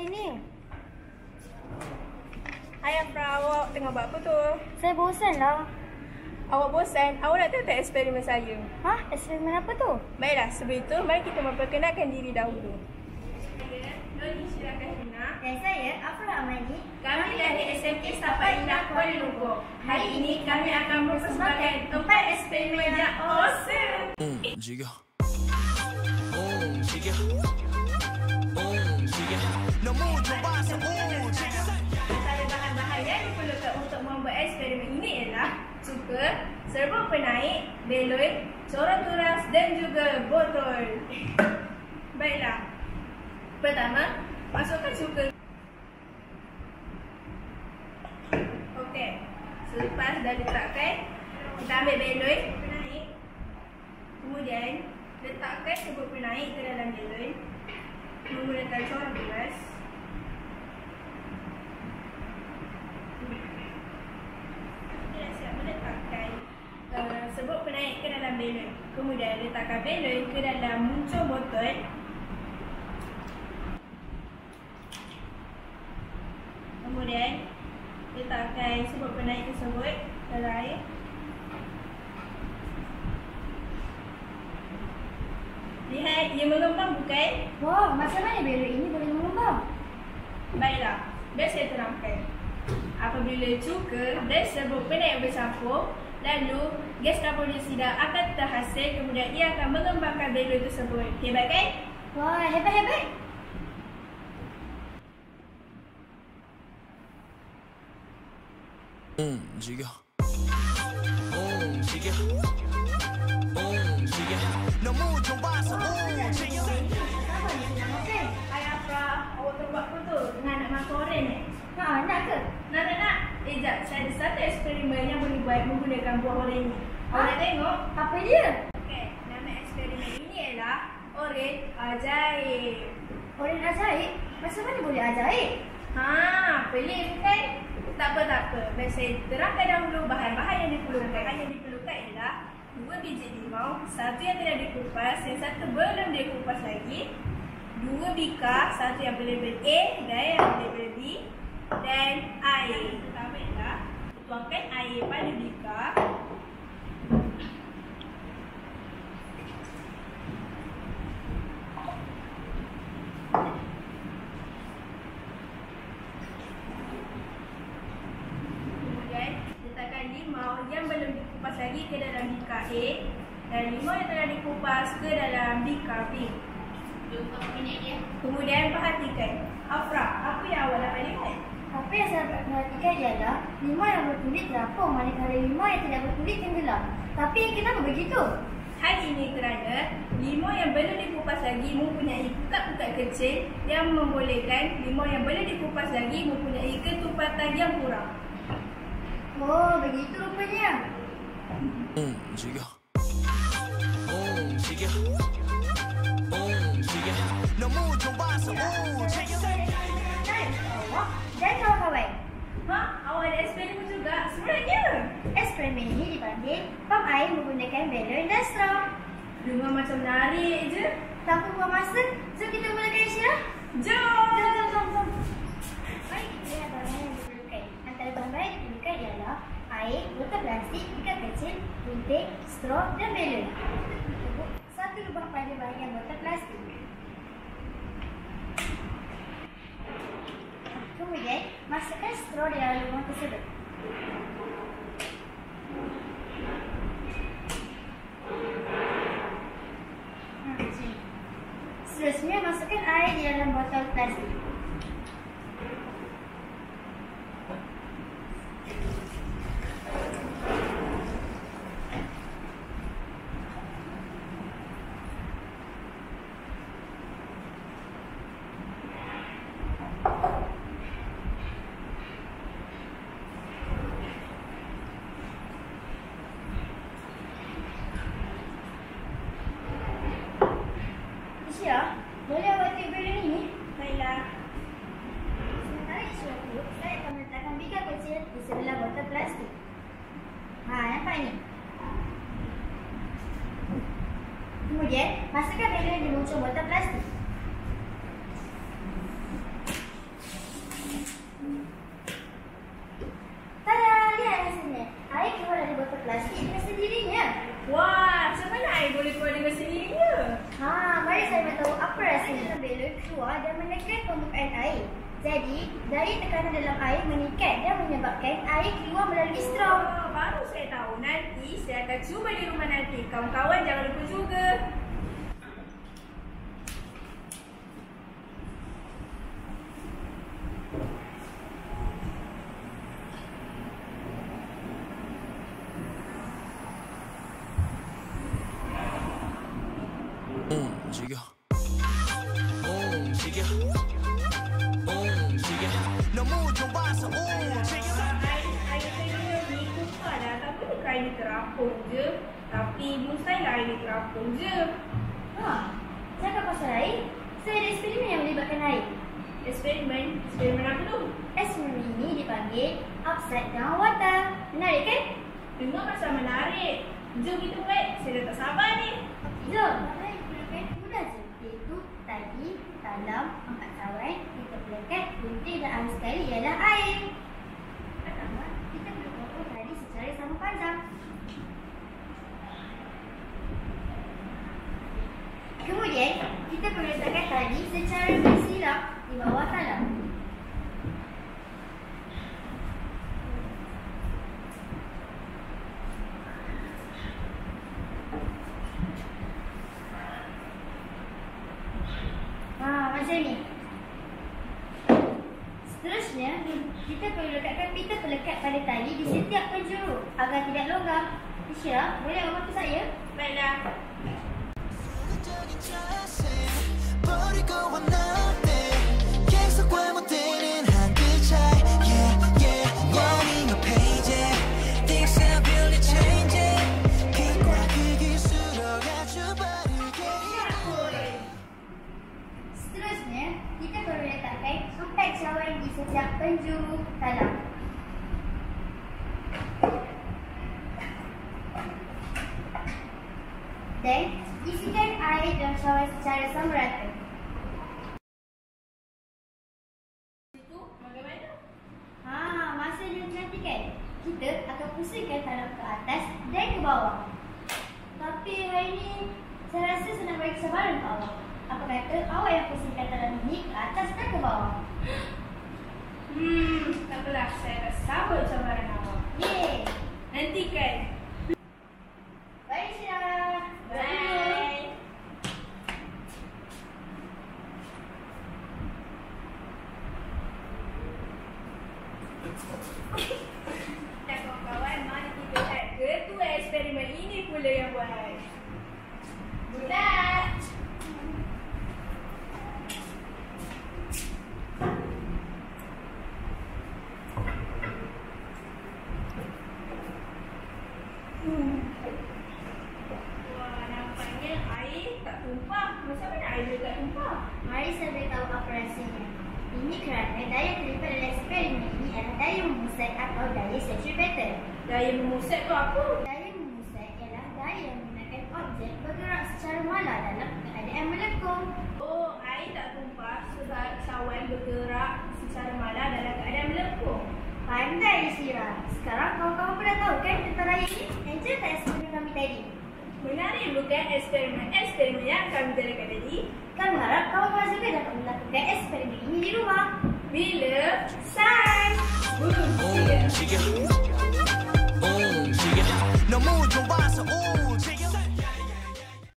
hari ni? Afra, awak tengah buat apa tu? Saya bosan lah. Awak bosan? Awak nak tahu tak eksperimen saya? Hah? Eksperimen apa tu? Baiklah, sebelum itu mari kita memperkenalkan diri dahulu. Dan saya Afra Amani. Kami dari SMP Sapa Indah Kuala Lumpur. Hari ini kami akan mempersembahkan empat eksperimen yang awesome. Um, diga. No um, diga. Antara bahan-bahan yang diperlukan untuk membuat eksperimen ini ialah cuka, serbuk penaik, belon, corong turas dan juga botol. Baiklah. Pertama, masukkan cuka. Okey. Selepas dah letakkan, kita ambil belon penaik. Kemudian, letakkan serbuk penaik ke dalam belon menggunakan corong turas. Kita dah siap meletakkan uh, serbuk penaik ke dalam belon. Kemudian letakkan belon ke dalam muncul botol. Kemudian letakkan serbuk penaik tersebut dalam air. Lihat, ia mengembang bukan? Wah, macam mana belon ini boleh mengembang? Baiklah, biar saya terangkan. Apabila cuka dan serbuk penaik bercampur, lalu gas karbon dioksida akan terhasil kemudian ia akan mengembangkan belon tersebut. Hebat kan? Wah, hebat-hebat. Ni nak makan? Hai Afra, awak terbuat apa tu? Tengah nak makan oren eh? Ha, nak ke? Nak nak nak? Eh jap, saya ada satu boleh buat oren ni. Awak Ha? tengok? Apa dia? Okey, nama eksperimen ini ialah oren ajaib. Orang ajaib? Macam mana boleh ajaib? Ha, pelik bukan? Tak apa, tak apa. Biar saya terangkan dahulu bahan-bahan yang diperlukan. Bahan yang diperlukan ialah dua biji limau, satu yang tidak dikupas, yang satu belum dikupas lagi, dua bika, satu yang berlabel A dan yang berlabel B, dan air. Tuangkan air pada bika. Kemudian letakkan limau yang belum dikupas lagi ke dalam bika A dan limau yang telah dikupas ke dalam bika B. Kemudian perhatikan. Afra, apa yang awak dapat lihat? Apa yang saya perhatikan ialah limau yang berkulit terapung manakala limau yang tidak berkulit tenggelam. Tapi kenapa begitu? Hal ini kerana limau yang belum dikupas lagi mempunyai pukat-pukat kecil yang membolehkan limau yang belum dikupas lagi mempunyai ketupatan yang kurang. Oh, begitu rupanya. Diga. Um, diga. No mucho pasa, um, diga. Awak dan kawan-kawan. Ha? Awak ada eksperimen juga? Sebenarnya? Eksperimen ini dibanding pam air menggunakan belon dan straw. Dengar macam menarik je. Tanpa buang masa, jom kita mulakan Syirah. Jom! Jom, jom, jom, jom. Mari kita lihat bahan yang diperlukan. Antara bahan-bahan yang diperlukan ialah air, botol plastik, ikat kecil, gunting, straw dan. Tepuk satu lubang pada bahagian botol plastik. Dalam lubang tersebut. Hmm, sini. Seterusnya, masukkan air di dalam botol plastik. tangan ni Kemudian, pasangkan balon di muncung botol plastik. Tada, lihat di sini. Air keluar dari botol plastik dengan sendirinya Wah, macam mana air boleh keluar dengan sendirinya? Ha, mari saya nak tahu apa rasanya Air balon keluar dan menekan permukaan air. Jadi, dari tekanan dalam air meningkat dan menyebabkan air keluar melalui straw Nanti saya akan cuba di rumah nanti. Kawan-kawan jangan lupa juga. 움직여 움직여 움직여 너무 좋아서 움직여 Air air saya ni kumpul dah. Tapi bukan air terapung je. Tapi mustahil air ni terapung je. Ha, cakap pasal air, saya ada eksperimen yang melibatkan air. Eksperimen. Eksperimen apa tu? Eksperimen ini dipanggil upside down water. Menarik kan? Dengar pasal menarik. Jom kita buat. Saya dah tak sabar ni. Jom, mudah je. Iaitu tadi, dalam, empat cawan, kita pelekat, gunting dan akhir sekali ialah air. Pertama, kita perlu sama panjang. Kemudian, kita perlu letakkan tadi secara bersilap di bawah talam. Ha, macam ni. Seterusnya, kita perlu letakkan pita pada tali di setiap penjuru agar tidak longgar. Isya, boleh membantu saya? Baiklah. Dalam cawan secara sama rata. Itu bagaimana? Ha, masa dia cantik kan? Kita akan pusingkan talam ke atas dan ke bawah. Tapi hari ni, saya rasa nak bagi kesabaran ke awak. Apa kata awak yang pusingkan talam ini ke atas dan ke bawah? Hmm, tak apalah. Saya dah sabar cabaran awak. Yeay! Nantikan. Kawan-kawan, mari kita lihat ketua eksperimen ini pula yang buat. Bulat. Wah, nampaknya air tak tumpah. Macam mana air dia tak tumpah? Mari saya beritahu apa rahsianya. Ini kerana daya terlibat dalam eksperimen ini adalah daya memusat atau daya centripetal. Daya memusat tu apa? Daya memusat ialah daya yang menggunakan objek bergerak secara malar dalam keadaan melekung. Oh, air tak tumpah sebab cawan bergerak secara malar dalam keadaan melekung. Pandai, Syira. Sekarang kawan-kawan pun tahu kan tentang raya ini? Encik tak eksperimen kami tadi? Menarik bukan eksperimen-eksperimen yang kami jalankan tadi? Kami harap kawan-kawan juga dapat melakukan eksperimen ini di rumah. Bila? Sun! Boom! Oh, yeah. mucho.